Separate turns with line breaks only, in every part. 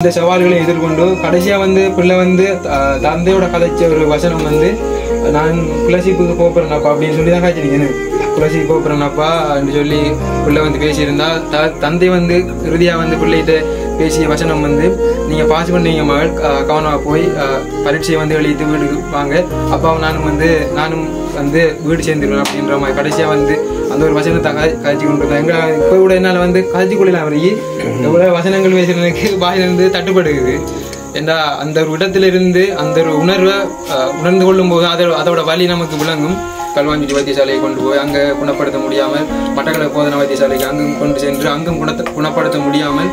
இந்த சவால்களை எதிர்கொண்டு கடைசியாக வந்து பிள்ளை வந்து தந்தையோட கதைச்ச ஒரு வசனம் வந்து நான் குலசிப்புக்கு போப்புறேனப்பா அப்படின்னு சொல்லி தான் காய்ச்சிருக்கேன் குலசி போப்புறேனப்பா அப்படின்னு சொல்லி பிள்ளை வந்து பேசியிருந்தா த- தந்தை வந்து இறுதியாக வந்து பிள்ளைகிட்ட பேசிய வசனம் வந்து நீங்கள் பாஸ் பண்ணீங்க மகள். கவனமாக போய் பரீட்சையை வந்து எழுதிட்டு வீட்டுக்கு வாங்க. அப்பாவும் நானும் வந்து நானும் வந்து வீடு சேர்ந்துருவேன் அப்படின்ற மாதிரி கடைசியாக வந்து அந்த ஒரு வசனத்தை காய்ச்சி கொண்டு எங்களை இப்போ கூட என்னால் வந்து காய்ச்சி கொள்ளலாம் வரைக்கும் எவ்வளோ வசனங்கள் பேசுறதுக்கு வாயிலிருந்து தட்டுப்படுகிறது. ஏண்டா அந்த ஒரு இடத்திலிருந்து அந்த ஒரு உணர்வை உணர்ந்து கொள்ளும் போது அதோட அதோட வழி நமக்கு விளங்கும். கல்வாஞ்சி வைத்தியசாலையை கொண்டு போய் அங்கே குணப்படுத்த முடியாமல் மட்டக்கள போதனா வைத்தியசாலைக்கு அங்கும் கொண்டு சென்று அங்கும் குணத்த குணப்படுத்த முடியாமல்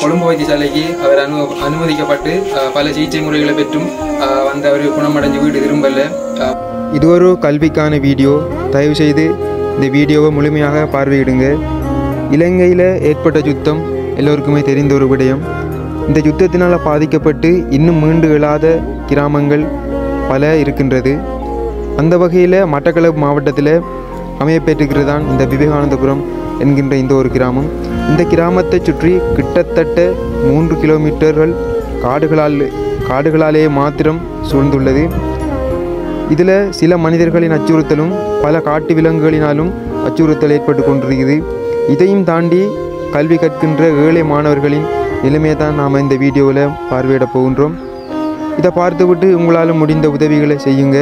கொழும்பு வைத்தியசாலைக்கு அவர் அனு அனுமதிக்கப்பட்டு பல சிகிச்சை முறைகளை பெற்றும் அஹ், வந்து அவர் குணமடைஞ்சு வீடு திரும்பல.
இது ஒரு கல்விக்கான வீடியோ. தயவுசெய்து இந்த வீடியோவை முழுமையாக பார்வையிடுங்க. இலங்கையில் ஏற்பட்ட யுத்தம் எல்லோருக்குமே தெரிந்த ஒரு விடயம். இந்த யுத்தத்தினால் பாதிக்கப்பட்டு இன்னும் மீண்டு எழாத கிராமங்கள் பல இருக்கின்றது. அந்த வகையில் மட்டக்களப்பு மாவட்டத்தில் அமையப்பெற்றுக்கிறது தான் இந்த விவேகானந்தபுரம் என்கின்ற இந்த ஒரு கிராமம். இந்த கிராமத்தை சுற்றி கிட்டத்தட்ட மூன்று கிலோமீட்டர்கள் காடுகளால் காடுகளாலேயே மாத்திரம் சூழ்ந்துள்ளது. இதில் சில மனிதர்களின் அச்சுறுத்தலும் பல காட்டு விலங்குகளினாலும் அச்சுறுத்தல் ஏற்பட்டு கொண்டிருக்கிறது. இதையும் தாண்டி கல்வி கற்கின்ற ஏழை மாணவர்களின் நிலைமையை தான் நாம் இந்த வீடியோவில் பார்வையிட போகின்றோம். இதை பார்த்துவிட்டு உங்களால் முடிந்த உதவிகளை செய்யுங்க.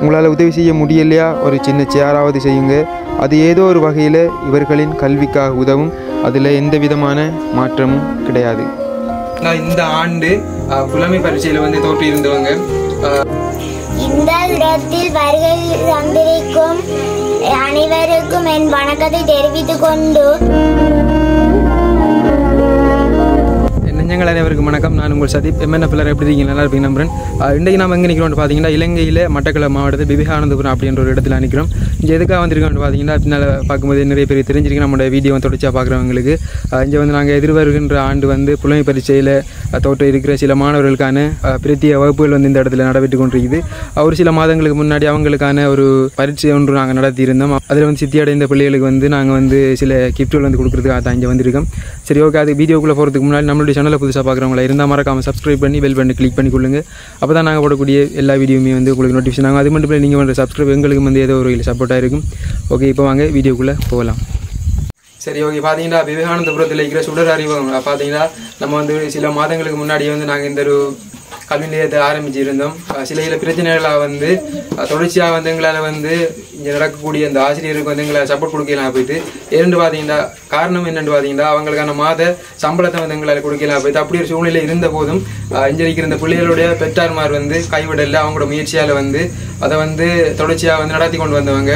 உங்களால் உதவி செய்ய முடியலையா? ஒரு சின்ன சேராவது செய்யுங்க. அது ஏதோ ஒரு வகையில் இவர்களின் கல்விக்காக உதவும். அதில் எந்த விதமான மாற்றமும் கிடையாது.
நான் இந்த ஆண்டு புலமை பரீட்சையில் வந்து தோற்றி இருந்தவங்க
இந்த இடத்தில் வருகை தந்திருக்கும் அனைவருக்கும் என் வணக்கத்தை தெரிவித்துக் கொண்டு
நெஞ்சங்கள் அனைவருக்கும் வணக்கம். நான் உங்கள் சதீப். எம்என்எஃப் பிள்ளை எப்படி இருக்கீங்க? நல்லா இருப்பீங்க நம்புறேன் இன்றைக்கு நாம் எங்கே நிற்கிறோம்னு பார்த்தீங்கன்னா இலங்கையில் மட்டக்களப்பு மாவட்டத்தில் விவேகானந்தபுரம் அப்படின்ற ஒரு இடத்துல நிற்கிறோம் இங்கே எதுக்காக வந்திருக்கோம்னு பார்த்தீங்கன்னா பின்னால் பார்க்கும்போது நிறைய பேர் தெரிஞ்சிருக்கு நம்மளோட வீடியோ தொடர்ச்சியாக பார்க்குறவங்களுக்கு. இங்கே வந்து நாங்கள் எதிர்வருகின்ற ஆண்டு வந்து புலமை பரீட்சையில் தோற்ற இருக்கிற சில மாணவர்களுக்கான பிரத்திய வகுப்புகள் வந்து இந்த இடத்துல நடைபெற்று கொண்டிருக்குது. ஒரு சில மாதங்களுக்கு முன்னாடி அவங்களுக்கான ஒரு பரீட்சை ஒன்று நாங்கள் நடத்தியிருந்தோம். அதில் வந்து சித்தி அடைந்த பிள்ளைகளுக்கு வந்து நாங்கள் வந்து சில கிஃப்ட்கள் வந்து கொடுக்குறதுக்காக தான் இங்கே வந்திருக்கோம். சரி ஓகே அது வீடியோக்குள்ளே போகிறதுக்கு முன்னாடி நம்மளுடைய சேனலை புதுசாக பார்க்குறவங்களா இருந்தால் மறக்காமல் சப்ஸ்கிரைப் பண்ணி பெல் பண்ணி கிளிக் பண்ணி கொடுங்க அப்போ தான் நாங்கள் போடக்கூடிய எல்லா வீடியோமே வந்து உங்களுக்கு நோட்டிஃபிகேஷன் ஆகும் அது மட்டும் இல்லை நீங்கள் பண்ணுற சப்ஸ்கிரைப் எங்களுக்கு வந்து ஏதோ ஒரு சப்போர்ட்டாக இருக்கும். ஓகே இப்போ வாங்க வீடியோக்குள்ளே போகலாம். சரி ஓகே பார்த்தீங்கன்னா விவேகானந்தபுரத்தில் இருக்கிற சுடர் அறிவகம் பார்த்தீங்கன்னா நம்ம வந்து சில மாதங்களுக்கு முன்னாடி வந்து நாங்கள் இந்த ஒரு கல்வி நிலையத்தை ஆரம்பிச்சிருந்தோம். சில சில பிரச்சனைகளாக வந்து தொடர்ச்சியாக வந்து எங்களால் வந்து இங்கே நடக்கக்கூடிய அந்த ஆசிரியருக்கு வந்து எங்களை சப்போர்ட் கொடுக்கலாம் போயிட்டு இரண்டு பார்த்தீங்கன்னா காரணம் என்னென்னு பார்த்தீங்கன்னா அவங்களுக்கான மாத சம்பளத்தை வந்து எங்களால் கொடுக்கலாம் போயிட்டு அப்படி ஒரு சூழ்நிலை இருந்த போதும் இங்கே இருக்கிற இந்த பிள்ளைகளுடைய பெற்றார்மார் வந்து கைவிடல அவங்களோட முயற்சியால் வந்து அதை வந்து தொடர்ச்சியாக வந்து நடத்தி கொண்டு வந்தவங்க.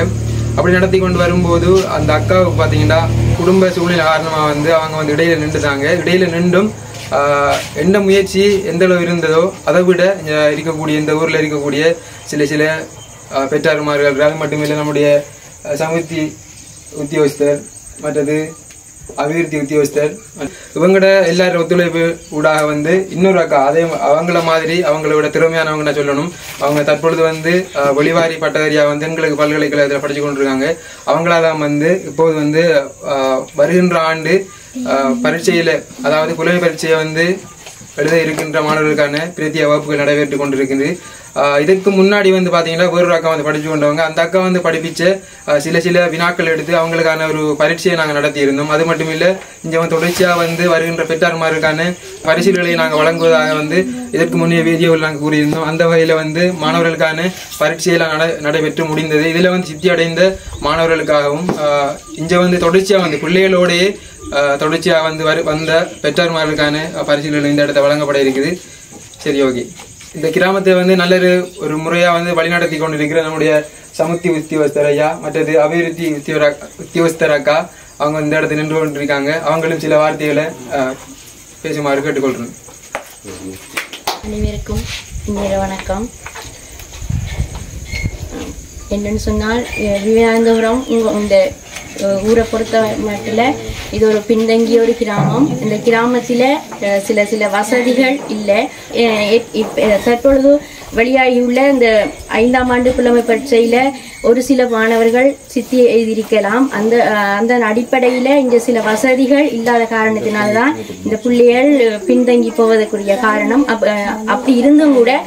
அப்படி நடத்தி கொண்டு வரும்போது அந்த அக்காவுக்கு பார்த்தீங்கன்னா குடும்ப சூழ்நிலை காரணமாக வந்து அவங்க வந்து இடையில நின்றுட்டாங்க. இடையில நின்றும் என்ன முயற்சி எந்தளவு இருந்ததோ அதை விட இருக்கக்கூடிய இந்த ஊரில் இருக்கக்கூடிய சில சில பெற்றார்மார்கள் பெற்றாருமார்கள் அது மட்டுமில்லை நம்முடைய சமூக சமுத்தி உத்தியோகஸ்தர் மற்றது அபிவிருத்தி உத்தியோகஸ்தர். இவங்களோட எல்லாரும் ஒத்துழைப்பு ஊடாக வந்து இன்னொரு அக்கா அதே அவங்கள மாதிரி அவங்களோட திறமையானவங்க நான் சொல்லணும். அவங்க தற்பொழுது வந்து அஹ், வெளிவாரி பட்டதாரியா வந்து எங்களுக்கு பல்கலைக்கழகத்தில் படிச்சு கொண்டிருக்காங்க. அவங்களாதான் வந்து இப்போது வந்து வருகின்ற ஆண்டு பரீட்சையில் பரீட்சையில அதாவது புலமை பரீட்சையை வந்து எழுத இருக்கின்ற மாணவர்களுக்கான பிரத்திய வகுப்புகள் நடைபெற்று கொண்டிருக்கின்றது. ஆஹ் இதற்கு முன்னாடி வந்து பார்த்தீங்கன்னா வேறொரு அக்கா வந்து படித்து கொண்டவங்க. அந்த அக்கா வந்து படிப்பிச்ச சில சில வினாக்கள் எடுத்து அவங்களுக்கான ஒரு பரீட்சையை நாங்கள் நடத்தி இருந்தோம் அது மட்டும் இல்லை இங்கே வந்து தொடர்ச்சியா வந்து வருகின்ற பெற்றார்மாருக்கான பரிசீலனை நாங்கள் வழங்குவதாக வந்து இதற்கு முன்னே வீடியோவில் நாங்கள் கூறியிருந்தோம். அந்த வகையில் வந்து மாணவர்களுக்கான பரீட்சையெல்லாம் நட நடைபெற்று முடிந்தது. இதில் வந்து சித்தி அடைந்த மாணவர்களுக்காகவும் ஆஹ் வந்து தொடர்ச்சியா வந்து பிள்ளைகளோடையே தொடர்ச்சியாக தொடர்ச்சியா வந்து வரு- வந்த பெற்றோர்மார்களுக்கான பரிசீலனை இந்த இடத்துல வழங்கப்பட இருக்குது. சரி ஓகே. இந்த கிராமத்தை வந்து நல்ல ஒரு ஒரு முறையா வந்து வழிநடத்தி கொண்டிருக்கிற நம்முடைய சமுத்தி உத்தியோகஸ்தர் ஐயா மற்றது அபிவிருத்தி உத்தியோர உத்தியோகஸ்தர் அக்கா அவங்க இந்த இடத்துல நின்று கொண்டிருக்காங்க. அவங்களும் சில வார்த்தைகளை பேசுமாறு கேட்டுக்கொள்றேன்
அனைவருக்கும் இன்றைய வணக்கம். என்னன்னு சொன்னால் விவேகானந்தபுரம் இந்த ஊரை பொறுத்த மட்டில் இது ஒரு பின்தங்கிய ஒரு கிராமம். இந்த கிராமத்தில் சில சில வசதிகள் இல்லை. அஹ் தற்பொழுது வெளியாகியுள்ள இந்த ஐந்தாம் ஆண்டு புலமை பரீட்சையில் ஒரு சில மாணவர்கள் சித்தி எழுதியிருக்கலாம். அந்த அந்த அடிப்படையில் இங்கே சில வசதிகள் இல்லாத காரணத்தினால்தான் இந்த பிள்ளைகள் பின்தங்கி போவதற்குரிய காரணம். அப்- அப்படி இருந்தும் கூட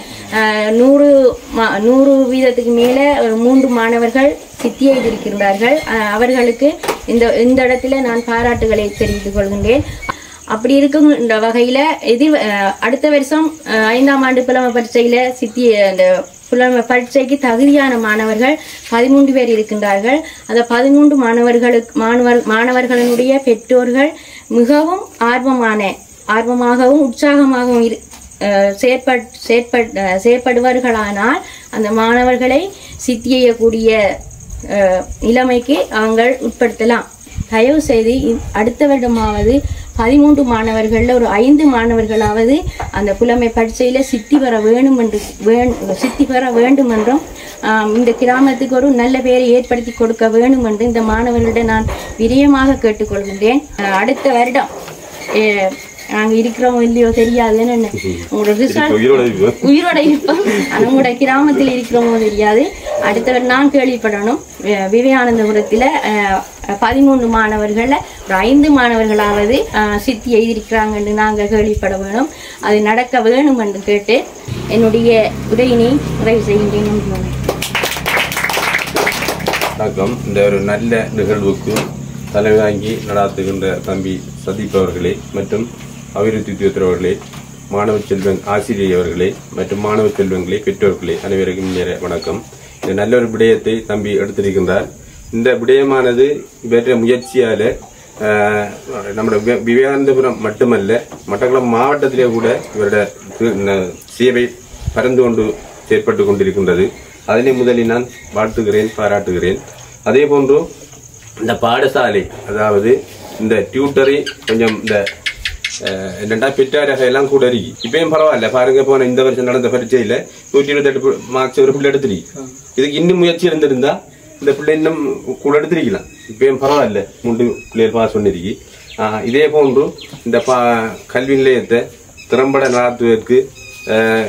நூறு மா- நூறு வீதத்துக்கு மேலே ஒரு மூன்று மாணவர்கள் சித்தி எழுதியிருக்கின்றார்கள். அவர்களுக்கு இந்த இந்த இடத்துல நான் பாராட்டுகளை தெரிவித்துக் கொள்கின்றேன். அப்படி இருக்கும் வகையில் எதிர் அடுத்த வருஷம் ஐந்தாம் ஆண்டு புலமை பரீட்சையில் சித்தி அந்த புலமை பரீட்சைக்கு தகுதியான மாணவர்கள் பதிமூன்று பேர் இருக்கின்றார்கள். அந்த பதிமூன்று மாணவர்களுக்கு மாணவர் மாணவர்களுடைய பெற்றோர்கள் மிகவும் ஆர்வமான ஆர்வமாகவும் உற்சாகமாகவும் இரு செயற்பட் செயற்பட் செயற்படுவார்களானால் அந்த மாணவர்களை சித்தியக்கூடிய நிலைமைக்கு அவங்கள் உட்படுத்தலாம். தயவு செய்து அடுத்த வருடமாவது பதிமூன்று மாணவர்களில் ஒரு ஐந்து மாணவர்களாவது அந்த புலமை பரீட்சையில் சித்தி பெற வேணும் என்று வேண்- சித்தி பெற வேண்டும் என்றும் இந்த கிராமத்துக்கு ஒரு நல்ல பெயரை ஏற்படுத்தி கொடுக்க வேண்டும் என்று இந்த மாணவர்களிடம் நான் விரியமாக கேட்டுக்கொள்கின்றேன். அடுத்த வருடம் அஹ், நாங்க இருக்கிறோம் இல்லையோ தெரியாது என்ன? உங்களோட ரிசல்ட் உயிரோட இருப்போம் ஆனா உங்களோட கிராமத்தில் இருக்கிறோமோ தெரியாது. அடுத்தவர் நான் கேள்விப்படணும். விவேகானந்தபுரத்தில் பதிமூன்று மாணவர்கள ஒரு ஐந்து மாணவர்களாவது சித்தி எழுதியிருக்கிறாங்கன்னு நாங்கள் கேள்விப்பட வேணும். அது நடக்க வேணும் என்று கேட்டு என்னுடைய உரையினை நிறைவு செய்கின்றேன். வணக்கம்.
இந்த ஒரு நல்ல நிகழ்வுக்கு தலைவாங்கி நடாத்துகின்ற தம்பி சதீப் அவர்களே மற்றும் அபிவிருத்தி துறை மாணவ செல்வன் ஆசிரியர் அவர்களே மற்றும் மாணவ செல்வங்களே பெற்றோர்களே அனைவருக்கும் நேர வணக்கம். இந்த நல்ல ஒரு விடயத்தை தம்பி எடுத்திருக்கின்றார். இந்த விடயமானது இவற்றை முயற்சியால நம்முடைய விவேகானந்தபுரம் மட்டுமல்ல மட்டக்குளம் மாவட்டத்திலே கூட இவருடைய சேவை பறந்து கொண்டு செயற்பட்டு கொண்டிருக்கின்றது. அதனை முதலில் நான் வாழ்த்துகிறேன் பாராட்டுகிறேன். அதே போன்று இந்த பாடசாலை அதாவது இந்த டியூட்டரை கொஞ்சம் இந்த அஹ், என்னடா பெற்றாரக எல்லாம் கூட இருக்கு இப்பயும் பரவாயில்ல பாருங்க போன இந்த வருஷம் நடந்த பரீட்சையில நூற்றி இருபத்தெட்டு மார்க்ஸ் ஒரு பிள்ளை எடுத்துருக்கு இதுக்கு இன்னும் முயற்சி இருந்திருந்தா இந்த பிள்ளை இன்னும் கூட எடுத்திருக்கலாம் இப்பயும் பரவாயில்ல மூன்று பிள்ளைகள் பாஸ் பண்ணிருக்கு இதே போன்று இந்த பா கல்வி நிலையத்தை திறம்பட நடத்துவதற்கு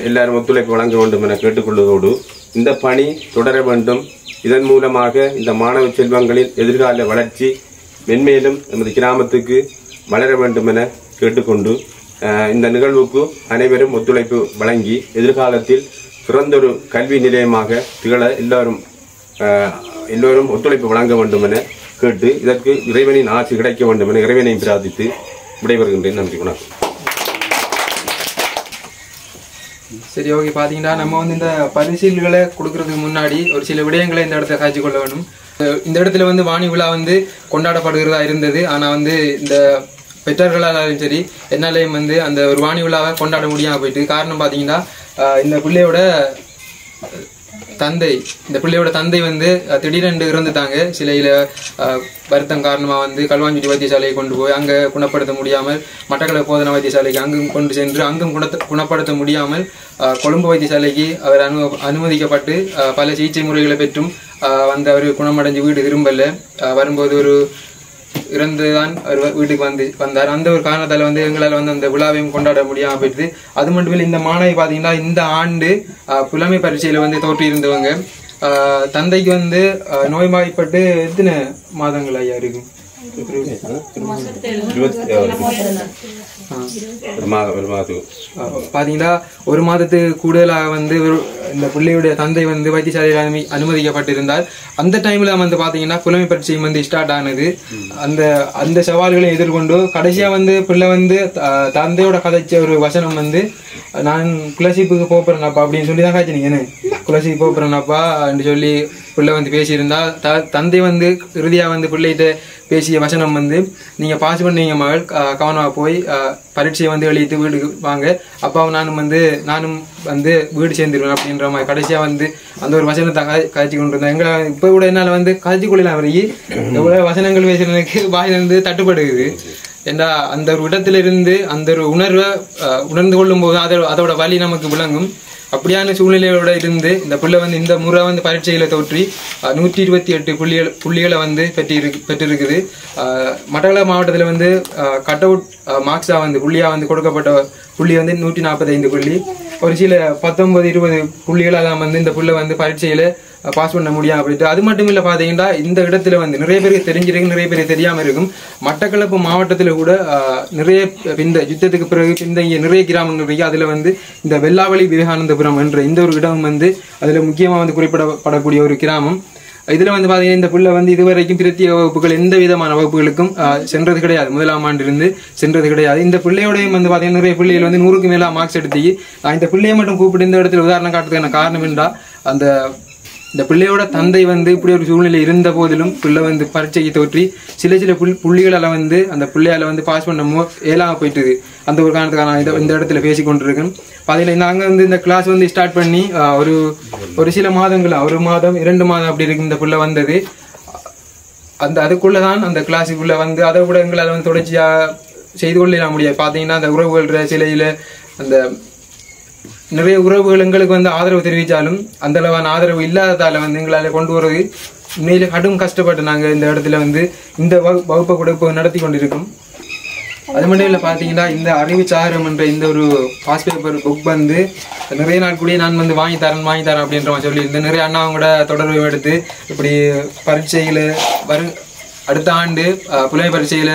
எல்லாரும் ஒத்துழைப்பு வழங்க வேண்டும் என கேட்டுக்கொள்வதோடு இந்த பணி தொடர வேண்டும் இதன் மூலமாக இந்த மாணவ செல்வங்களின் எதிர்கால வளர்ச்சி மென்மேலும் நமது கிராமத்துக்கு வளர வேண்டும் என கேட்டுக்கொண்டு இந்த நிகழ்வுக்கு அனைவரும் ஒத்துழைப்பு வழங்கி எதிர்காலத்தில் சிறந்தொரு கல்வி நிலையமாக திகழ எல்லாரும் எல்லோரும் ஒத்துழைப்பு வழங்க வேண்டும் என கேட்டு இதற்கு இறைவனின் ஆட்சி கிடைக்க வேண்டும் என இறைவனை பிரார்த்தித்து விடைபெறுகின்றேன். நன்றி வணக்கம்.
சரி ஓகே பார்த்தீங்கன்னா நம்ம வந்து இந்த பரிசீல்களை கொடுக்கறதுக்கு முன்னாடி ஒரு சில விடயங்களை இந்த இடத்துல காய்ச்சி கொள்ள வேணும் இந்த இடத்துல வந்து வாணி விழா வந்து கொண்டாடப்படுகிறதா இருந்தது. ஆனால் வந்து இந்த பெற்றோர்களாலும் சரி என்னாலையும் வந்து அந்த ஒரு வாணி விழாவை கொண்டாட முடியாமல் போயிட்டு காரணம் பார்த்தீங்கன்னா இந்த பிள்ளையோட தந்தை இந்த பிள்ளையோட தந்தை வந்து திடீரென்று இறந்துட்டாங்க. சிலையில் வருத்தம் காரணமாக வந்து கல்வாஞ்சுடி வைத்தியசாலையை கொண்டு போய் அங்கே குணப்படுத்த முடியாமல் மட்டக்களப்பு போதனா வைத்தியசாலைக்கு அங்கும் கொண்டு சென்று அங்கும் குணத்த குணப்படுத்த முடியாமல் கொழும்பு வைத்தியசாலைக்கு அவர் அனு அனுமதிக்கப்பட்டு பல சிகிச்சை முறைகளை பெற்றும் வந்து அவர் குணமடைஞ்சு வீடு திரும்பல. வரும்போது ஒரு இறந்துதான் அவர் வீட்டுக்கு வந்து வந்தார். அந்த ஒரு காரணத்தால வந்து எங்களால் வந்து அந்த விழாவையும் கொண்டாட முடியாம போயிடுது அது மட்டும் இல்லை இந்த மாணவி பாத்தீங்கன்னா இந்த ஆண்டு புலமை பரீட்சையில வந்து தோற்றி இருந்தவங்க தந்தைக்கு வந்து ஆஹ், நோய்வாய்ப்பட்டு எத்தனை மாதங்கள் ஐயா இருக்கும்?
ஒரு மாதம் ஒரு மாதத்துக்கு
ஆஹ், பாத்தீங்கன்னா ஒரு மாதத்துக்கு கூடுதலாக வந்து இந்த பிள்ளையுடைய தந்தை வந்து வைத்தியசாலையில் அனுமதி அனுமதிக்கப்பட்டிருந்தார். அந்த டைம்ல வந்து பாத்தீங்கன்னா புலமை பரீட்சையும் வந்து ஸ்டார்ட் ஆனது. அந்த அந்த சவால்களை எதிர்கொண்டு கடைசியா வந்து பிள்ளை வந்து தந்தையோட கதைச்ச ஒரு வசனம் வந்து நான் குலசிப்புக்கு போறேனப்பா அப்படின்னு சொல்லி தான் காய்ச்சினீங்க என்ன குலசிப்பு போறேனப்பா சொல்லி பிள்ளை வந்து பேசியிருந்தா த- தந்தை வந்து இறுதியாக வந்து பிள்ளைகிட்ட பேசிய வசனம் வந்து நீங்க பாஸ் பண்ணீங்க மகள். கவனமாக கவனமா போய் அஹ், பரீட்சையை வந்து எழுதிட்டு வீட்டுக்கு வாங்க. அப்பாவும் நானும் வந்து நானும் வந்து வீடு சேர்ந்துருவேன் அப்படின்ற மாதிரி கடைசியா வந்து அந்த ஒரு வசனத்தை கா- காய்ச்சி கொண்டு இருந்தேன் எங்களை இப்போ கூட என்னால் வந்து காய்ச்சி கொள்ளலாம் வரைக்கும் எவ்வளோ வசனங்கள் பேசுறதுக்கு வாயிலிருந்து தட்டுப்படுகுது. ஏண்டா அந்த ஒரு இடத்துல இருந்து அந்த ஒரு உணர்வை அஹ், உணர்ந்து கொள்ளும் போது அதோட அதோட வலி நமக்கு விளங்கும். அப்படியான சூழ்நிலையோட இருந்து இந்த புள்ளை வந்து இந்த முறை வந்து பரீட்சையில் தோற்றி அஹ், நூற்றி இருபத்தி எட்டு புள்ளிகள் புள்ளிகளை வந்து பெற்றிருக்கு பெற்றிருக்குது. அஹ், மட்டக்களப்பு மாவட்டத்தில் வந்து கட் அவுட் மார்க்ஸாக வந்து புள்ளியாக வந்து கொடுக்கப்பட்ட புள்ளி வந்து நூற்றி நாற்பத்தைந்து புள்ளி. ஒரு சில பத்தொன்பது இருபது புள்ளிகளெல்லாம் வந்து இந்த புள்ள வந்து பரீட்சையில பாஸ் பண்ண முடியும் அப்படின்ட்டு. அது மட்டும் இல்ல பாத்தீங்கன்னா இந்த இடத்துல வந்து நிறைய பேருக்கு தெரிஞ்சிருக்கு நிறைய பேருக்கு தெரியாம இருக்கும். மட்டக்களப்பு மாவட்டத்துல கூட நிறைய இந்த யுத்தத்துக்கு பிறகு பின்தங்கிய நிறைய கிராமங்கள் இருக்கு. அதுல வந்து இந்த வெள்ளாவளி விவேகானந்தபுரம் என்ற இந்த ஒரு இடம் வந்து அதுல முக்கியமா வந்து குறிப்பிடப்படக்கூடிய ஒரு கிராமம். இதில் வந்து பார்த்தீங்கன்னா இந்த புள்ள வந்து இதுவரைக்கும் திருத்திய வகுப்புகள் எந்த விதமான வகுப்புகளுக்கும் சென்றது கிடையாது. முதலாம் ஆண்டு இருந்து சென்றது கிடையாது. இந்த பிள்ளையோடையும் வந்து பார்த்தீங்கன்னா நிறைய பிள்ளைகள் வந்து நூறுக்கு மேலாக மார்க்ஸ் எடுத்து இந்த பிள்ளையை மட்டும் கூப்பிட்டு இந்த இடத்துல உதாரணம் காட்டுறதுக்கான காரணம் என்றால் அந்த இந்த பிள்ளையோட தந்தை வந்து இப்படி ஒரு சூழ்நிலை இருந்த போதிலும் பிள்ளை வந்து பரீட்சைக்கு தோற்றி சில சில புள்ளிகளால் வந்து அந்த பிள்ளையால வந்து பாஸ் பண்ண மோ ஏலாம போயிட்டுது. அந்த ஒரு காரணத்துக்காக நான் இதை இந்த இடத்துல பேசி கொண்டிருக்கேன் நாங்கள் வந்து இந்த கிளாஸ் வந்து ஸ்டார்ட் பண்ணி ஒரு ஒரு சில மாதங்கள் ஒரு மாதம் இரண்டு மாதம் அப்படி இருக்கு இந்த பிள்ளை வந்தது. அந்த அதுக்குள்ளதான் அந்த கிளாஸுக்குள்ளே வந்து அதை விட எங்களால் வந்து தொடர்ச்சியாக செய்து கொள்ள முடியாது. பார்த்தீங்கன்னா அந்த உறவுகள் சிலையில் அந்த நிறைய உறவுகள் எங்களுக்கு வந்து ஆதரவு தெரிவித்தாலும் அந்த அளவான ஆதரவு இல்லாததால் வந்து எங்களால் கொண்டு வரது உண்மையிலே கடும் கஷ்டப்பட்டு நாங்கள் இந்த இடத்துல வந்து இந்த வகு- வகுப்பை கூட இப்போ நடத்தி கொண்டிருக்கோம். அது மட்டும் இல்லை பார்த்தீங்கன்னா இந்த அறிவுச்சாரம் என்ற இந்த ஒரு பாஸ் பேப்பர் புக் வந்து நிறைய நாள் கூட நான் வந்து வாங்கி தரேன் வாங்கி தரேன் அப்படின்ற மாதிரி சொல்லியிருந்தேன். நிறைய அண்ணாவும் கூட தொடர்பு எடுத்து இப்படி பரீட்சையில் வரும் அடுத்த ஆண்டு அஹ், புலமை பரீட்சையில்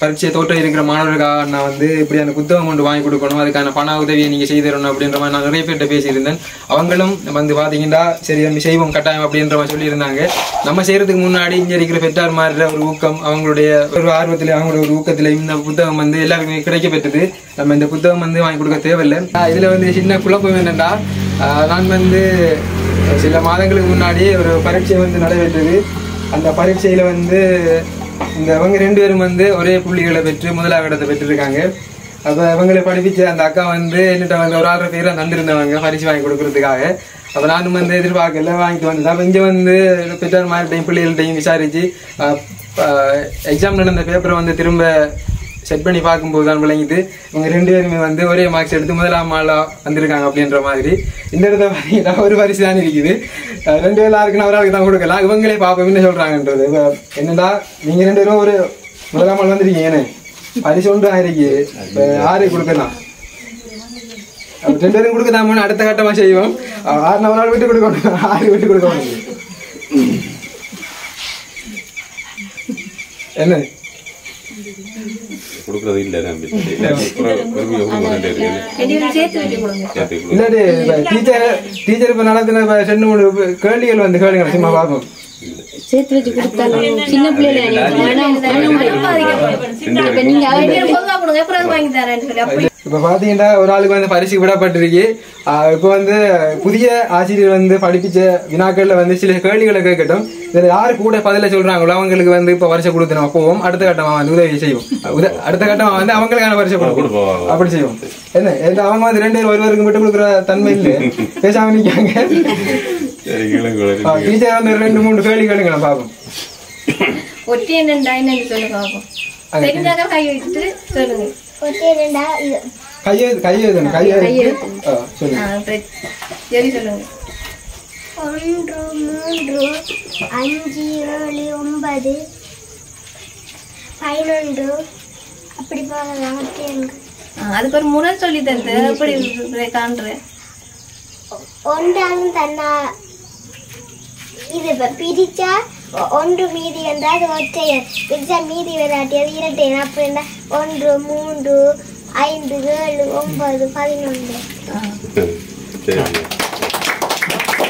பரீட்சையை தோற்ற இருக்கிற மாணவர்களுக்காக நான் வந்து இப்படி அந்த புத்தகம் கொண்டு வாங்கி கொடுக்கணும் அதுக்கான பண உதவியை நீங்கள் செய்து தரணும் அப்படின்ற மாதிரி நான் நிறைய பேர்கிட்ட பேசியிருந்தேன். அவங்களும் வந்து பார்த்தீங்கன்னா சரி நம்ம செய்வோம் கட்டாயம் அப்படின்ற மாதிரி சொல்லியிருந்தாங்க. நம்ம செய்கிறதுக்கு முன்னாடி இங்கே இருக்கிற பெற்றார் மாதிரி ஒரு ஊக்கம் அவங்களுடைய ஒரு ஆர்வத்தில் அவங்களோட ஒரு ஊக்கத்தில் இந்த புத்தகம் வந்து எல்லாருக்குமே கிடைக்க நம்ம இந்த புத்தகம் வந்து வாங்கி கொடுக்க தேவையில்லை. இதில் வந்து சின்ன குழப்பம் என்னென்னா நான் வந்து சில மாதங்களுக்கு முன்னாடி ஒரு பரீட்சை வந்து நடைபெற்றது. அந்த பரீட்சையில் வந்து இந்த அவங்க ரெண்டு பேரும் வந்து ஒரே புள்ளிகளை பெற்று முதலாக இடத்தை பெற்றிருக்காங்க. அப்போ இவங்களை படிப்பிச்ச அந்த அக்கா வந்து என்னட்ட வந்து ஒரு ஆறு பேரை தந்திருந்தவங்க பரிசு வாங்கி கொடுக்கறதுக்காக. அப்போ நானும் வந்து எதிர்பார்க்கல வாங்கிட்டு வந்தேன். அப்போ இங்கே வந்து பெற்றார் மார்கிட்டையும் பிள்ளைகள்கிட்டையும் விசாரித்து எக்ஸாம் நடந்த பேப்பரை வந்து திரும்ப செட் பண்ணி பார்க்கும்போது தான் விளங்கிட்டு இவங்க ரெண்டு பேருமே வந்து ஒரே மார்க்ஸ் எடுத்து முதலாம் ஆளா வந்திருக்காங்க அப்படின்ற மாதிரி. இந்த இடத்துல பார்த்தீங்கன்னா ஒரு பரிசு தான் இருக்குது. ரெண்டு பேரும் யாருக்குன்னா அவராளுக்கு தான் கொடுக்கலாம். இவங்களே பார்ப்போம் என்ன சொல்றாங்கன்றது. என்னடா நீங்க ரெண்டு பேரும் ஒரு முதலாம் ஆள் வந்திருக்கீங்க என்ன பரிசு ஒன்று ஆயிருக்கு இப்ப யாரு கொடுக்கலாம். ரெண்டு பேரும் கொடுக்கலாமோன்னு அடுத்த கட்டமா செய்வோம். ஆறு நபர் நாள் விட்டு கொடுக்கணும். ஆறு விட்டு கொடுக்கணும் என்ன?
கொடுக்கறது இல்லை நம்பி இல்லாட்டி
டீச்சர் டீச்சர் இப்ப நடத்தின மூணு கேள்விகள் வந்து கேளுங்க சும்மா பார்ப்போம்.
சேர்த்து வச்சு கொடுத்தாலும் சின்ன இப்ப
பாத்தீங்கன்னா ஒரு ஆளுக்கு வந்து பரிசு விடப்பட்டிருக்கு. இப்ப வந்து புதிய ஆசிரியர் வந்து படிப்பிச்ச வினாக்கள்ல வந்து சில கேள்விகளை கேட்கட்டும். இதுல யாரு கூட பதில சொல்றாங்களோ அவங்களுக்கு வந்து இப்ப வருஷம் கொடுத்து நம்ம போவோம் அடுத்த கட்டமா வந்து உதவி செய்வோம். அடுத்த கட்டமா வந்து அவங்களுக்கான வருஷம் கொடுப்போம். அப்படி செய்வோம். என்ன ஏன்னா அவங்க வந்து ரெண்டு பேரும் ஒருவருக்கு விட்டு கொடுக்குற தன்மை இல்லை பேசாம நிக்காங்க. டீச்சர் வந்து ரெண்டு மூணு கேள்வி கேளுங்க நான் பாப்போம்
ஒட்டி என்னண்டா என்னன்னு சொல்லுங்க பாப்போம் தெரிஞ்சாக்க கை வச்சுட்டு சொல்லுங்க.
ஒட்டிருந்தா இது
கையை கையை எழுதணும் கையை எழுதி ஆ, சொல்லுங்க.
ஆ, சரி. சரி சொல்லுங்க.
ஒன்று மூன்று அஞ்சு ஏழு ஒன்பது பதினொன்று அப்படி போகலாம்
அதுக்கு ஒரு முறை சொல்லி தந்து எப்படி காண்றேன்?
ஒன்றாலும் தன்னா இது இப்ப பிரிச்சா ஒன்று மீதி என்றால் அது ஒற்றையர் பிரிச்சா மீதி விளையாட்டி அது இரட்டையர் அப்படின்னா ஒன்று மூன்று ஐந்து ஏழு ஒன்பது பதினொன்று.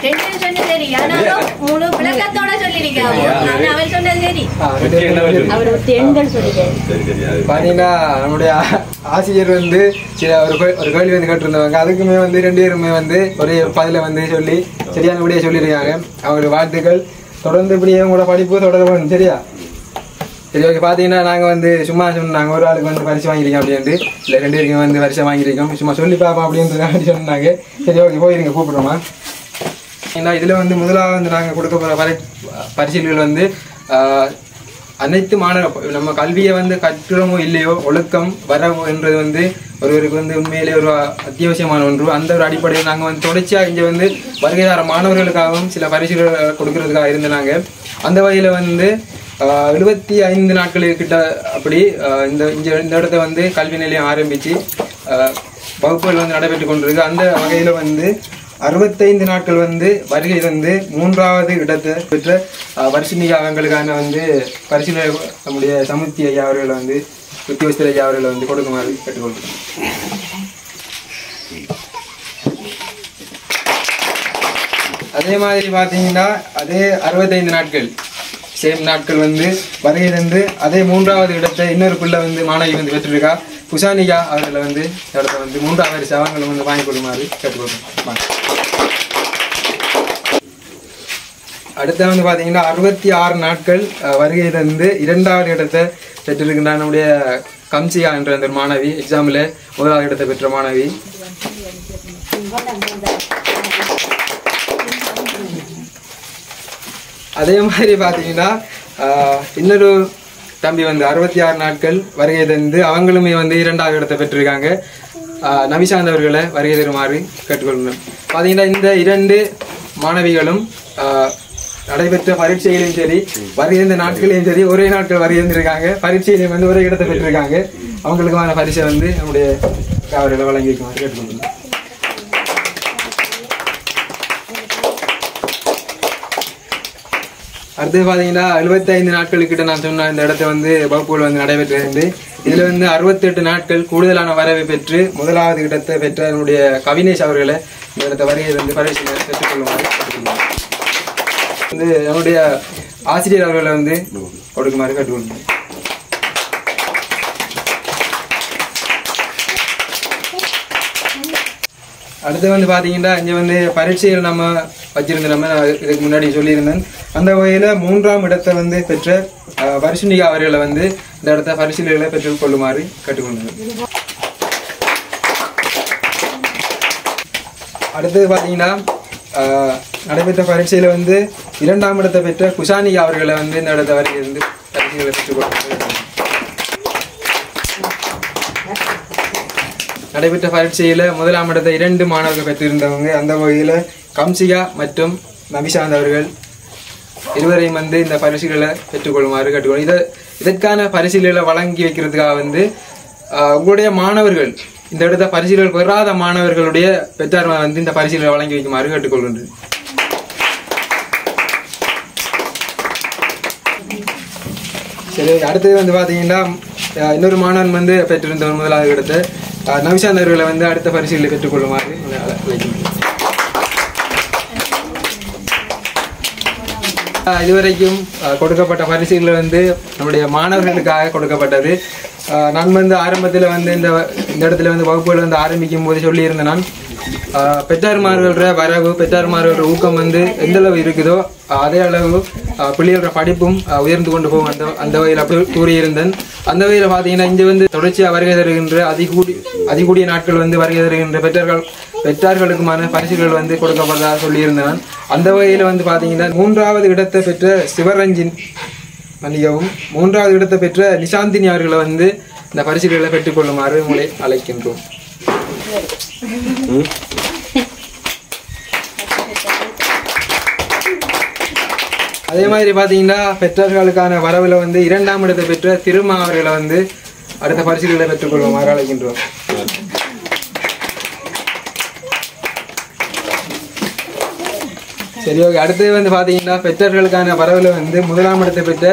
ரெண்டு சொன்னது சரி ஆனாலும் முழு விளக்கத்தோட சொல்லிருக்காங்க ஆனா அவர் சொன்னது சரி
ஆ, ரெண்டு
வெற்றி என்ன
பேரும்
அவர் ஒட்டி எண்கள் சொல்லிட்டாரு
சரி சரி அது
பாத்தீங்கன்னா நம்முடைய ஆசிரியர் வந்து சில ஒரு கே- ஒரு கேள்வி வந்து கேட்டிருந்தவங்க அதுக்குமே வந்து ரெண்டு பேருமே வந்து ஒரே பதில வந்து சொல்லி சரியான விடையை சொல்லியிருக்காங்க அவங்களுக்கு வாழ்த்துக்கள் தொடர்ந்து இப்படியே உங்களோட படிப்பு தொடர சரியா சரி ஓகே பார்த்தீங்கன்னா நாங்கள் வந்து சும்மா சொன்னாங்க ஒரு ஆளுக்கு வந்து பரிசு வாங்கியிருக்கோம் அப்படின்ட்டு இல்லை ரெண்டு பேருக்கும் வந்து பரிசு வாங்கியிருக்கோம் சும்மா சொல்லி பார்ப்போம் அப்படின்றதுக்காக சொன்னாங்க சரி ஓகே போயிருங்க கூப்பிடுறோமா ஏன்னா இதில் வந்து முதலாக வந்து நாங்கள் கொடுக்க போகிற பரி பரிசீல்கள் வந்து அனைத்து மாணவர் நம்ம கல்வியை வந்து கற்றுறமோ இல்லையோ ஒழுக்கம் வரமோ என்றது வந்து ஒருவருக்கு வந்து உண்மையிலே ஒரு அத்தியாவசியமான ஒன்று. அந்த ஒரு அடிப்படையில் நாங்கள் வந்து தொடர்ச்சியாக இங்கே வந்து வருகை தர மாணவர்களுக்காகவும் சில பரிசுகள் கொடுக்கறதுக்காக இருந்தாங்க அந்த வகையில் வந்து எழுபத்தி ஐந்து நாட்கள் கிட்ட அப்படி இந்த இந்த இடத்த வந்து கல்வி நிலையம் ஆரம்பித்து வகுப்புகள் வந்து நடைபெற்று கொண்டிருக்கு. அந்த வகையில் வந்து அறுபத்தைந்து நாட்கள் வந்து வருகை வந்து மூன்றாவது இடத்தை பெற்ற அஹ், வந்து பரிசீலனை நம்முடைய சமுத்தி ஐயா அவர்களை வந்து உத்தியோகஸ்தர் ஐயா அவர்களை வந்து கொடுக்குமாறு கேட்டுக்கொள்கிறோம். அதே மாதிரி பார்த்தீங்கன்னா அதே அறுபத்தைந்து நாட்கள் சேம் நாட்கள் வந்து வருகை தந்து அதே மூன்றாவது இடத்தை இன்னொரு பிள்ளை வந்து மாணவி வந்து பெற்றிருக்கா. புஷானிகா அவர்களை வந்து இடத்த வந்து மூன்றாவது வரிசை அவங்களை வந்து வாங்கி கொள்ளுமாறு கேட்டுக்கொள்கிறோம். அடுத்த அடுத்து வந்து பார்த்தீங்கன்னா அறுபத்தி ஆறு நாட்கள் வருகையிலிருந்து இரண்டாவது இடத்தை பெற்றிருக்கின்ற நம்முடைய கம்சியா என்ற அந்த மாணவி. எக்ஸாமில் முதலாவது இடத்தை பெற்ற மாணவி. அதே மாதிரி பார்த்தீங்கன்னா இன்னொரு தம்பி வந்து அறுபத்தி ஆறு நாட்கள் வருகை தந்து அவங்களுமே வந்து இரண்டாவது இடத்தை பெற்றிருக்காங்க. நபிசாந்த் அவர்களை வருகை தருமாறு கேட்டுக்கொள்ளணும் பார்த்தீங்கன்னா இந்த இரண்டு மாணவிகளும் நடைபெற்ற பரீட்சையிலும் சரி வருகின்ற நாட்களையும் சரி ஒரே நாட்கள் வருகின்றிருக்காங்க பரீட்சையிலையும் வந்து ஒரே இடத்தை பெற்றிருக்காங்க. அவங்களுக்கான பரிசை வந்து நம்முடைய அவர்களை வழங்கி கேட்டுக்கொள்ளணும் அடுத்து பார்த்தீங்கன்னா 75 நாட்களுக்கிட்ட நான் சொன்ன இந்த இடத்த வந்து வகுப்புகள் வந்து நடைபெற்றிருந்து இதில் வந்து 68 நாட்கள் கூடுதலான வரவை பெற்று முதலாவது இடத்தை பெற்ற என்னுடைய கவினேஷ் அவர்களை இந்த இடத்த வரையை வந்து பரிசீலனை பெற்றுக்கொள்ளுமாறு வந்து என்னுடைய ஆசிரியர் அவர்களை வந்து கொடுக்குமாறு கேட்டுக்கொள்கிறேன். அடுத்து வந்து பார்த்தீங்கன்னா இங்கே வந்து பரீட்சைகள் நம்ம வச்சிருந்த நம்ம நான் இதுக்கு முன்னாடி சொல்லியிருந்தேன். அந்த வகையில் மூன்றாம் இடத்தை வந்து பெற்ற அஹ், அவர்களை வந்து இந்த இடத்த பரிசீலனைகளை பெற்றுக் கொள்ளுமாறு கேட்டுக்கொண்டேன். அடுத்தது பார்த்தீங்கன்னா நடைபெற்ற பரீட்சையில் வந்து இரண்டாம் இடத்தை பெற்ற குஷானிகா அவர்களை வந்து இந்த இடத்த வரைக்கும் இருந்து பரிசீலனை பெற்றுக் நடைபெற்ற பரீட்சையில் முதலாம் இடத்தை இரண்டு மாணவர்கள் பெற்றிருந்தவங்க. அந்த வகையில் கம்சிகா மற்றும் நபிசாந்த் அவர்கள் இருவரையும் வந்து இந்த பரிசுகளை பெற்றுக்கொள்ளுமாறு கேட்டுக்கொள்ளும் இதை இதற்கான பரிசுகளை வழங்கி வைக்கிறதுக்காக வந்து உங்களுடைய மாணவர்கள் இந்த இடத்த பரிசுகள் பெறாத மாணவர்களுடைய பெற்றார் வந்து இந்த பரிசுகளை வழங்கி வைக்குமாறு கேட்டுக்கொள்கின்றேன். சரி அடுத்தது வந்து பார்த்தீங்கன்னா இன்னொரு மாணவன் வந்து பெற்றிருந்தவர் முதலாவது இடத்தை அஹ், வந்து அடுத்த பரிசுகளை பெற்றுக்கொள்ளுமாறு அழைக்கிறேன். இதுவரைக்கும் கொடுக்கப்பட்ட பரிசுகள் வந்து நம்முடைய மாணவர்களுக்காக கொடுக்கப்பட்டது. நான் வந்து ஆரம்பத்தில் வந்து இந்த இந்த இடத்துல வந்து வகுப்புகள் வந்து ஆரம்பிக்கும் போது சொல்லியிருந்தேன் நான். அஹ், பெற்றார்மார்களோட வரவு பெற்றார்மார்களோட ஊக்கம் வந்து எந்த அளவு இருக்குதோ அதே அளவு பிள்ளைகளோட படிப்பும் உயர்ந்து கொண்டு போகும். அந்த அந்த வகையில் அப்படி கூறியிருந்தேன். அந்த வகையில் பார்த்தீங்கன்னா இங்கே வந்து தொடர்ச்சியாக வருகை தருகின்ற அதிகூடி அதிகூடிய நாட்கள் வந்து வருகை தருகின்ற பெற்றார்கள் பெற்றார்களுக்குமான பரிசுகள் வந்து கொடுக்கப்பட்டதாக சொல்லியிருந்தான். அந்த வகையில் வந்து பார்த்தீங்கன்னா மூன்றாவது இடத்தை பெற்ற சிவரஞ்சின் மன்னிக்கவும் மூன்றாவது இடத்தை பெற்ற நிசாந்தினி அவர்களை வந்து இந்த பரிசுகளை பெற்றுக்கொள்ளுமாறு உங்களை அழைக்கின்றோம். அதே மாதிரி பார்த்தீங்கன்னா பெற்றோர்களுக்கான வரவில் வந்து இரண்டாம் இடத்தை பெற்ற திருமா அவர்களை வந்து அடுத்த பரிசுகளை பெற்றுக்கொள்வோம் அழைக்கின்றோம் சரி ஓகே. அடுத்தது வந்து பார்த்தீங்கன்னா பெற்றோர்களுக்கான வரவில் வந்து முதலாம் இடத்தை பெற்ற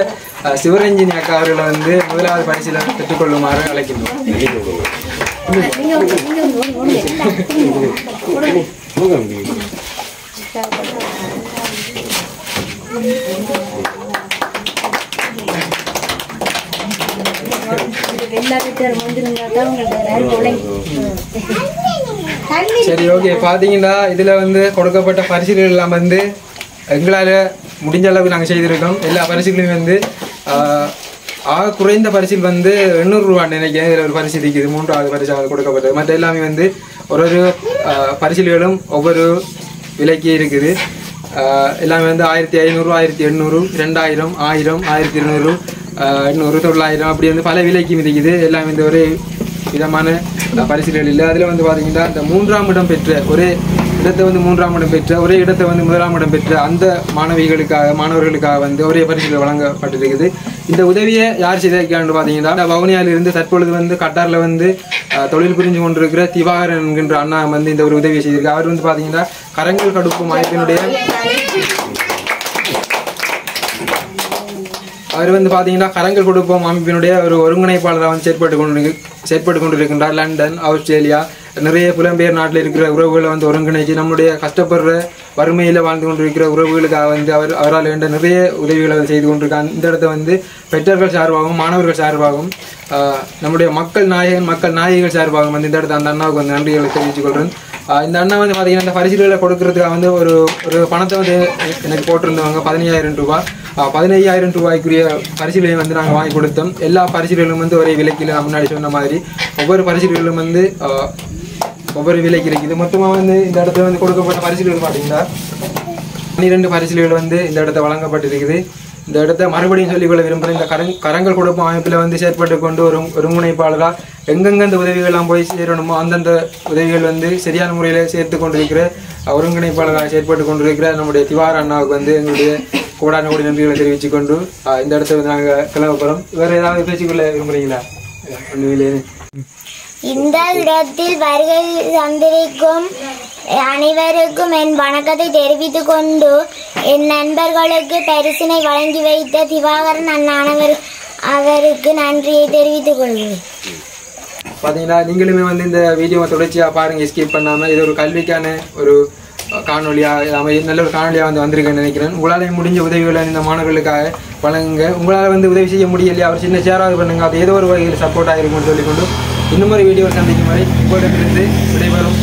சிவரஞ்சினி அக்கா அவர்களை வந்து முதலாவது பரிசில பெற்றுக்கொள்ளுமாறு அழைக்கின்றோம் சரி ஓகே பார்த்தீங்கன்னா இதில் வந்து கொடுக்கப்பட்ட பரிசுகள் எல்லாம் வந்து எங்களால் முடிஞ்ச அளவுக்கு நாங்கள் செய்திருக்கோம். எல்லா பரிசுகளையும் வந்து ஆக குறைந்த பரிசில் வந்து எண்ணூறுரூவா நினைக்கிறேன். இதில் ஒரு பரிசு இருக்குது மூன்றாவது பரிசாக கொடுக்கப்பட்டது. மற்ற எல்லாமே வந்து ஒரு ஒரு பரிசில்களும் ஒவ்வொரு விலைக்கு இருக்குது. எல்லாமே வந்து ஆயிரத்தி ஐநூறு ஆயிரத்தி எண்ணூறு ரெண்டாயிரம் ஆயிரம் ஆயிரத்தி இருநூறு எண்ணூறு தொள்ளாயிரம் அப்படி வந்து பல விலைக்கு இருக்குது எல்லாமே இந்த ஒரு விதமான பரிசுகள் இல்லை. அதில் வந்து பார்த்தீங்கன்னா இந்த மூன்றாம் இடம் பெற்ற ஒரு இடத்தை வந்து மூன்றாம் இடம் பெற்ற ஒரே இடத்தை வந்து முதலாம் இடம் பெற்ற அந்த மாணவிகளுக்காக மாணவர்களுக்காக வந்து ஒரே பரிசுகள் வழங்கப்பட்டிருக்குது. இந்த உதவியை யார் செய்திருக்கான்னு பார்த்தீங்கன்னா வவுனியாவில் இருந்து தற்பொழுது வந்து கட்டாரில் வந்து தொழில் புரிஞ்சு கொண்டிருக்கிற திவாகரன் என்கின்ற அண்ணா வந்து இந்த ஒரு உதவியை செய்திருக்கார். அவர் வந்து பார்த்தீங்கன்னா கரங்கள் கடுப்பும் அமைப்பினுடைய அவர் வந்து பார்த்தீங்கன்னா கரங்கள் கொடுப்போம் அமைப்பினுடைய ஒரு ஒருங்கிணைப்பாளராக வந்து செயற்பட்டு கொண்டு செயற்பட்டு கொண்டிருக்கின்றார். லண்டன் ஆஸ்திரேலியா நிறைய புலம்பெயர் நாட்டில் இருக்கிற உறவுகளை வந்து ஒருங்கிணைச்சு நம்முடைய கஷ்டப்படுற வறுமையில் வாழ்ந்து கொண்டிருக்கிற உறவுகளுக்காக வந்து அவர் அவரால் வேண்ட நிறைய உதவிகளை செய்து கொண்டிருக்காங்க. இந்த இடத்த வந்து பெற்றோர்கள் சார்பாகவும் மாணவர்கள் சார்பாகவும் நம்முடைய மக்கள் நாயகன் மக்கள் நாயகிகள் சார்பாகவும் வந்து இந்த இடத்த அந்த அண்ணாவுக்கு வந்து நன்றிகளை தெரிவித்துக் கொள்கிறேன் இந்த அண்ணா வந்து பார்த்தீங்கன்னா இந்த பரிசுகளை கொடுக்கறதுக்காக வந்து ஒரு ஒரு பணத்தை வந்து எனக்கு போட்டிருந்தவங்க பதினையாயிரம் ரூபாய். பதினையாயிரம் ரூபாய்க்குரிய பரிசுகளையும் வந்து நாங்கள் வாங்கி கொடுத்தோம். எல்லா பரிசுகளும் வந்து ஒரே விலைக்கில் முன்னாடி சொன்ன மாதிரி. ஒவ்வொரு பரிசுகளும் வந்து ஒவ்வொரு விலைக்கு இருக்குது. மொத்தமாக வந்து இந்த இடத்துல வந்து கொடுக்கப்பட்ட பரிசுகள் பார்த்தீங்கன்னா பன்னிரெண்டு பரிசுகள் வந்து இந்த இடத்த வழங்கப்பட்டிருக்குது. இந்த இடத்த மறுபடியும் சொல்லிக்கொள்ள விரும்புகிறேன். இந்த கரங் கரங்கள் கொடுக்கும் அமைப்பில் வந்து செயற்பட்டு கொண்டு ஒரு ஒருங்கிணைப்பாளராக எங்கெங்கே இந்த உதவிகள்லாம் போய் சேரணுமோ அந்தந்த உதவிகள் வந்து சரியான முறையில் சேர்த்து கொண்டிருக்கிற ஒருங்கிணைப்பாளராக செயற்பட்டு கொண்டிருக்கிற நம்முடைய திவார அண்ணாவுக்கு வந்து எங்களுடைய கோடான கோடி நன்றிகளை தெரிவித்து கொண்டு இந்த இடத்த வந்து நாங்கள் கிளம்ப வேறு ஏதாவது பேசிக்கொள்ள விரும்புகிறீங்களா ஒன்றும்
இந்த இடத்தில் வருகை சந்திரிக்கும் அனைவருக்கும் என் வணக்கத்தை தெரிவித்துக் கொண்டு என் நண்பர்களுக்கு பரிசினை வழங்கி வைத்த திவாகரன் அண்ணானவர் அவருக்கு நன்றியை தெரிவித்துக் கொள்கிறேன்.
பார்த்தீங்கன்னா நீங்களுமே வந்து இந்த வீடியோவை தொடர்ச்சியாக பாருங்க ஸ்கிப் பண்ணாமல் இது ஒரு கல்விக்கான ஒரு காணொலியாக அமை நல்ல ஒரு காணொலியாக வந்து வந்திருக்கேன்னு நினைக்கிறேன். உங்களால் முடிஞ்ச உதவிகளை இந்த மாணவர்களுக்காக வழங்குங்க. உங்களால் வந்து உதவி செய்ய முடியலையா? அவர் சின்ன சேராக பண்ணுங்க. அது ஏதோ ஒரு வகையில் சப்போர்ட்டாக இருக்கும்னு சொல்லிக்கொண்டு இன்னும் ஒரு வீடியோ சந்திக்கும் வரை உங்களிடமிருந்து விடைபெறும்.